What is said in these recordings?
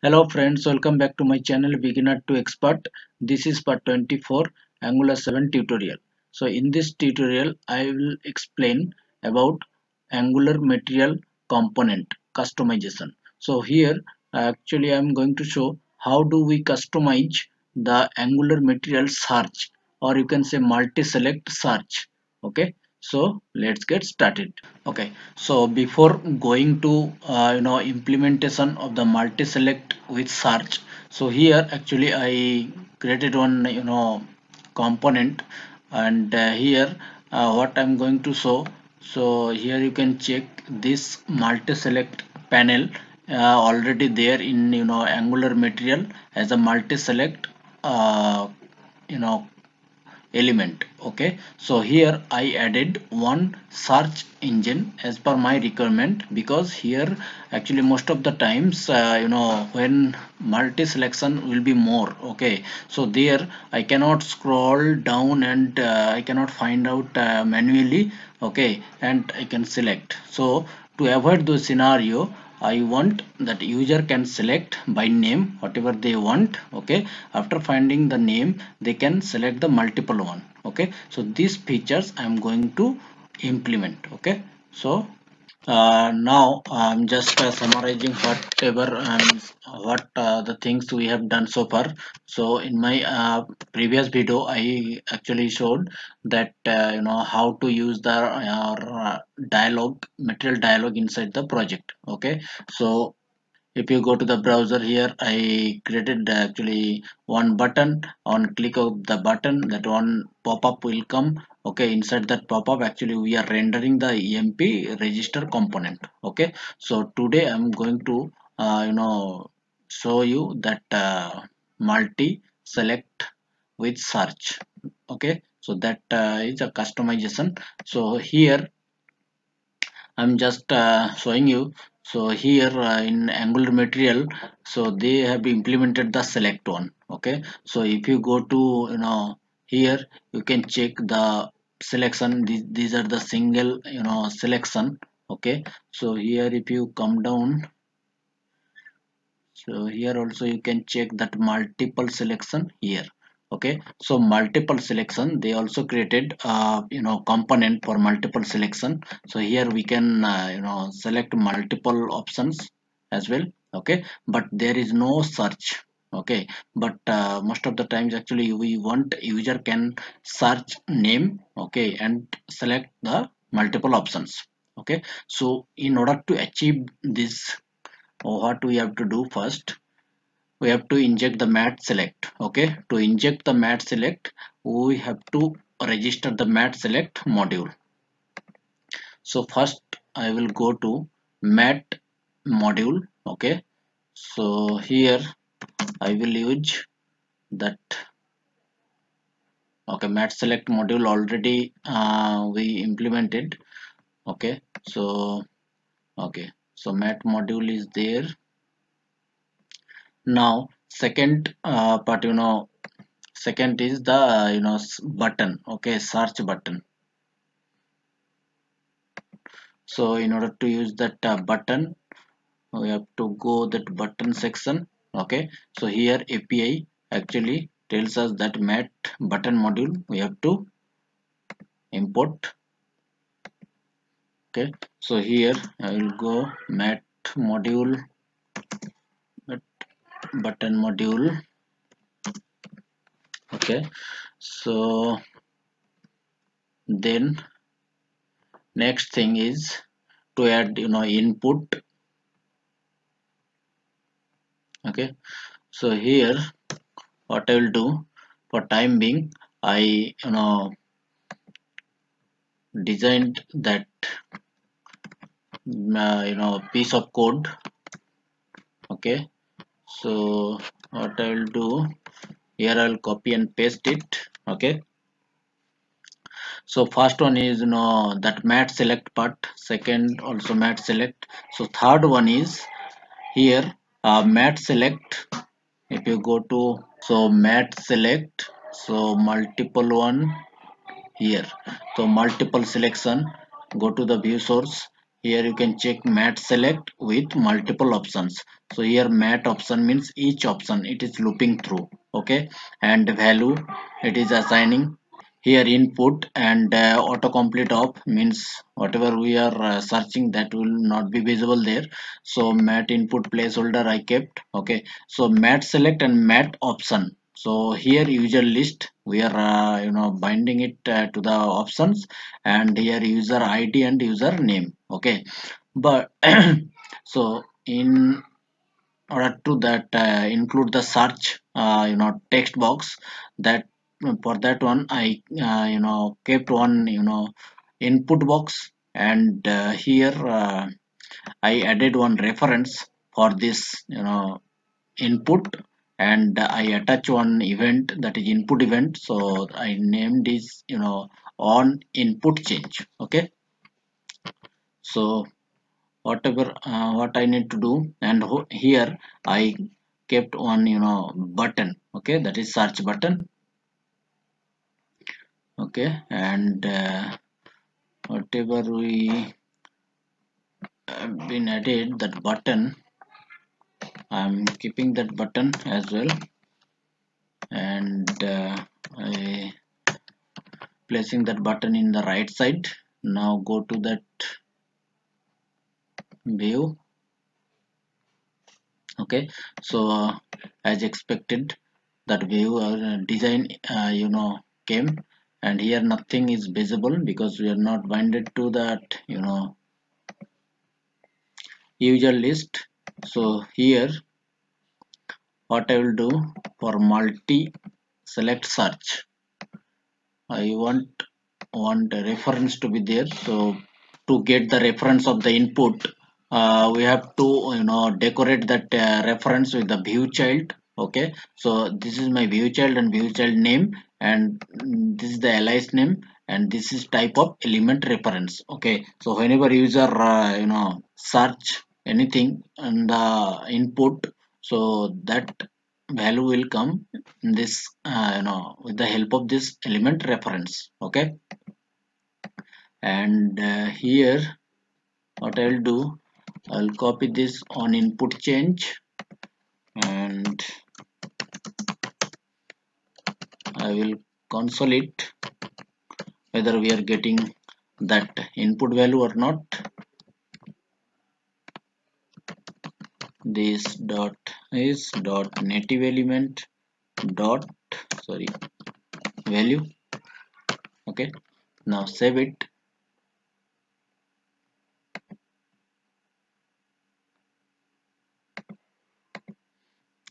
Hello friends, welcome back to my channel Beginner to Expert. This is part 24 Angular 7 tutorial. So in this tutorial I will explain about Angular material component customization. So here actually I am going to show how do we customize the Angular material search or you can say multi-select search. Okay, so let's get started. Okay. So before going to uh, you know implementation of the multi-select with search so here actually i created one you know component and uh, here uh, what i'm going to show. So here you can check this multi-select panel uh, already there in you know angular material as a multi-select uh, you know element okay? So here i added one search engine as per my requirement because here actually most of the times uh, you know when multi selection will be more okay? So there i cannot scroll down and uh, i cannot find out uh, manually okay? And i can select. So to avoid those scenario I want that user can select by name whatever they want okay? After finding the name they can select the multiple one okay? So these features I'm going to implement okay? So uh, now I'm just uh, summarizing whatever um, what uh, the things we have done so far. So in my uh, previous video I actually showed that uh, you know how to use the uh, dialog material dialog inside the project. Okay? So if you go to the browser here i created actually one button. On click of the button that one pop-up will come. Okay inside that pop-up actually we are rendering the emp register component. Okay so today i'm going to uh, you know show you that uh, multi select with search. Okay so that uh, is a customization. So here i'm just uh, showing you so here uh, in angular material so they have implemented the select one okay? So if you go to you know here you can check the selection. These, these are the single you know selection okay? So here if you come down so here also you can check that multiple selection here okay so multiple selection they also created uh, you know component for multiple selection. So here we can uh, you know select multiple options as well okay? But there is no search okay? But uh, most of the times actually we want user can search name okay and select the multiple options okay? So in order to achieve this what we have to do first we have to inject the mat select okay? To inject the mat select we have to register the mat select module. So first i will go to mat module okay? So here i will use that okay mat select module already uh, we implemented okay? So okay so mat module is there now second uh, part you know second is the you know button okay search button. So in order to use that uh, button we have to go that button section okay. So here api actually tells us that mat button module we have to import okay. So here i will go mat module button module. Okay so then next thing is to add you know input. Okay so here what I will do for time being I you know designed that uh, you know piece of code. Okay so what I will do here I'll copy and paste it okay? So first one is you know that mat select part second also mat select. So third one is here uh, mat select. If you go to so mat select so multiple one here. So multiple selection go to the view source. Here you can check mat select with multiple options so here mat option means each option it is looping through okay? And value it is assigning here input and uh, autocomplete of means whatever we are uh, searching that will not be visible there. So mat input placeholder i kept okay? So mat select and mat option. So here user list we are uh, you know binding it uh, to the options and here user id and user name okay? But so in order to that uh, include the search uh, you know text box. That for that one i uh, you know kept one you know input box. And here i added one reference for this you know input. And i attach one event that is input event. So i named this you know on input change. Okay? So whatever uh, what i need to do. And here i kept one you know button okay? That is search button. Okay? And uh, whatever we have been added that button I'm keeping that button as well. And uh, I placing that button in the right side. Now go to that view. Okay. So uh, as expected that view uh, design uh, you know came. And here nothing is visible because we are not binded to that you know user list. So here what I will do for multi select search. I want want a reference to be there. So to get the reference of the input uh, we have to you know decorate that uh, reference with the view child okay? So this is my view child and view child name and this is the alias name and this is type of element reference okay? So whenever user uh, you know search anything in the input so that value will come in this uh, you know with the help of this element reference okay? And uh, here what I'll do I'll copy this on input change and I will console it whether we are getting that input value or not. This dot is dot native element dot sorry value. Okay now save it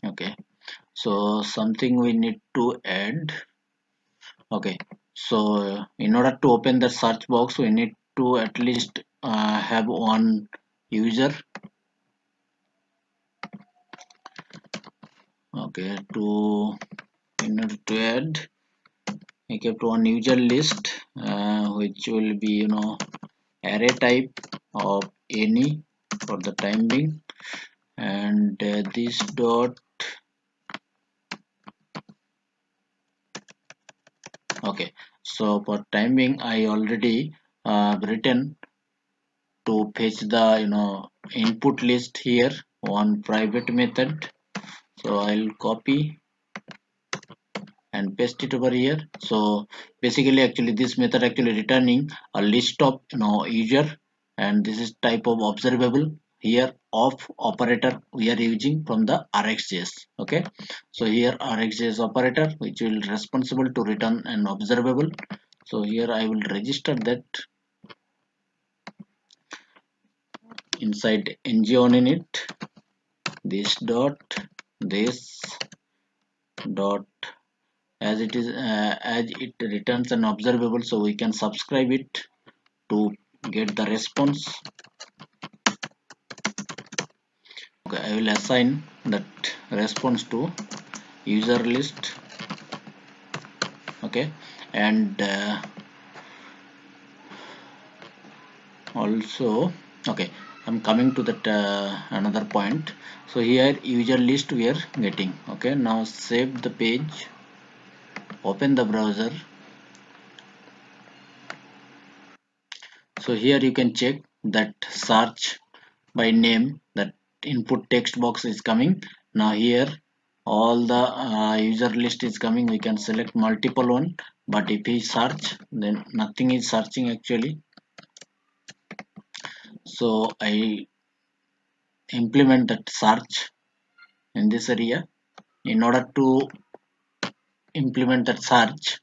okay so something we need to add. Okay. So in order to open the search box we need to at least uh, have one user. Okay. To in order to add I kept one user list uh, which will be you know array type of any for the time being. And uh, this dot okay. So for timing I already uh, written to fetch the you know input list here one private method. So I'll copy and paste it over here. So basically actually this method actually returning a list of you know user and this is type of observable here of operator we are using from the rxjs okay? So here rxjs operator which will responsible to return an observable. So here i will register that inside ng init this dot this dot. As it is uh, as it returns an observable so we can subscribe it to get the response okay i will assign that response to user list okay? And uh, also okay i'm coming to that uh, another point. So here user list we are getting okay? Now save the page open the browser. So here you can check that search by name that input text box is coming. Now here all the uh, user list is coming. We can select multiple one but if we search then nothing is searching actually. So I implement that search in this area. In order to implement that search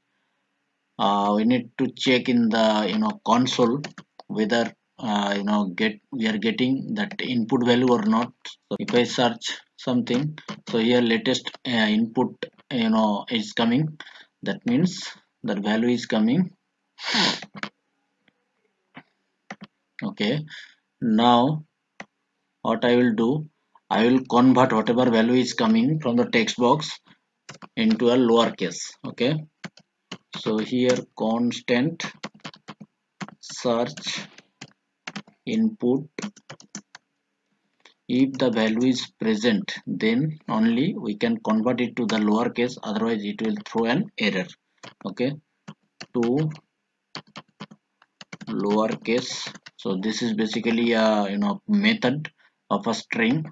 uh, we need to check in the you know console whether uh, you know get we are getting that input value or not. So if I search something so here latest uh, input you know is coming. That means that value is coming. Okay. Now what I will do I will convert whatever value is coming from the text box into a lowercase okay. So here constant search input if the value is present then only we can convert it to the lowercase otherwise it will throw an error. Okay? To lowercase so this is basically a you know method of a string.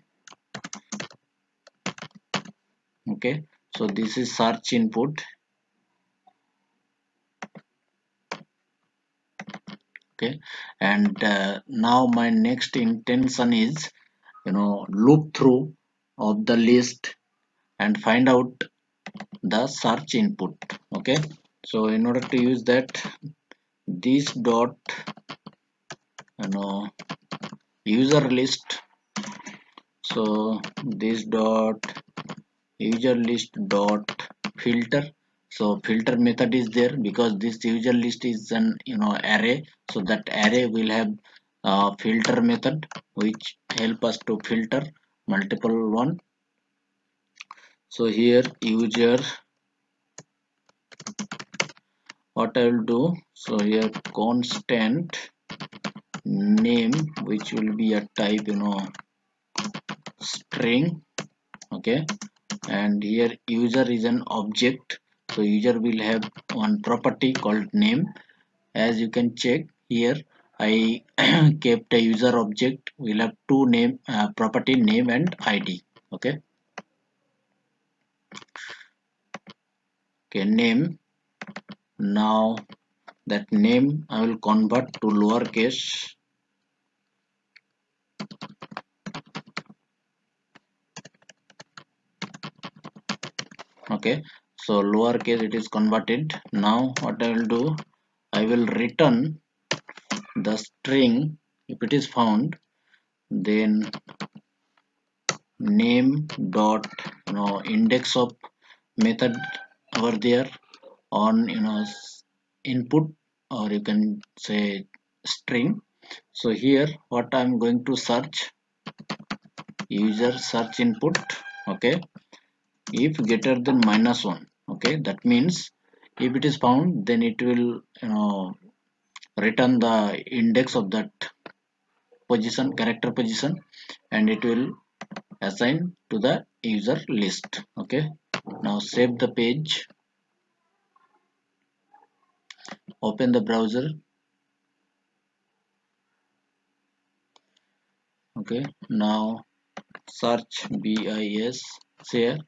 Okay? So this is search input okay? And uh, now my next intention is you know loop through of the list and find out the search input okay? So in order to use that this dot you know user list so this dot user list dot filter so filter method is there because this user list is an you know array. So that array will have a filter method which help us to filter multiple one. So here user what I will do? So here constant name which will be a type you know string okay? And here user is an object so user will have one property called name. As you can check here I kept a user object. We'll have two name uh, property name and ID okay? Okay name. Now that name I will convert to lowercase. Okay so lowercase it is converted. Now what I will do I will return the string. If it is found then name dot you know index of method over there on you know input or you can say string. So here what I'm going to search user search input okay. If greater than minus 1 okay? That means if it is found then it will you know return the index of that position character position and it will assign to the user list okay? Now save the page. Open the browser. Okay now search bis here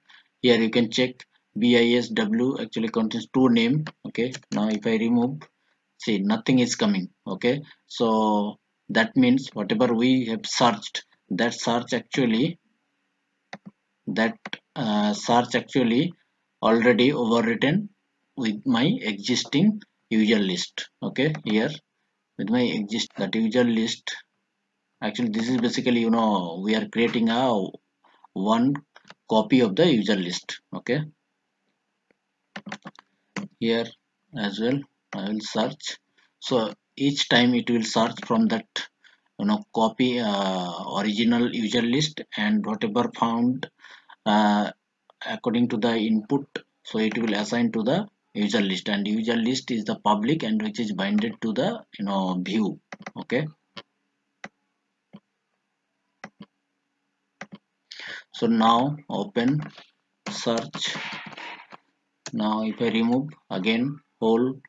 here you can check bisw actually contains two name okay? Now if i remove see nothing is coming okay? So that means whatever we have searched that search actually that uh, search actually already overwritten with my existing user list okay? Here with my exist that user list actually this is basically you know we are creating a one copy of the user list okay here as well. I will search. So each time it will search from that you know copy uh, original user list and whatever found uh, according to the input. So it will assign to the user list. And user list is the public and which is binded to the you know view. Okay? So now open search now if I remove again whole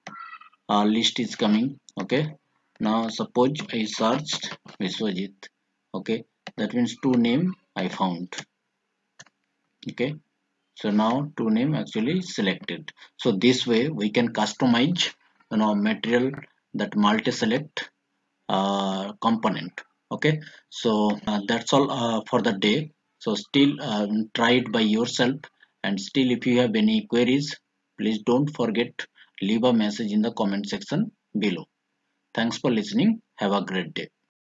uh, list is coming okay? Now suppose I searched Viswajit okay? That means two name I found okay? So now two name actually selected. So this way we can customize you know material that multi-select uh, component okay? So uh, that's all uh, for the day. So still um, try it by yourself and still if you have any queries please don't forget leave a message in the comment section below. Thanks for listening. Have a great day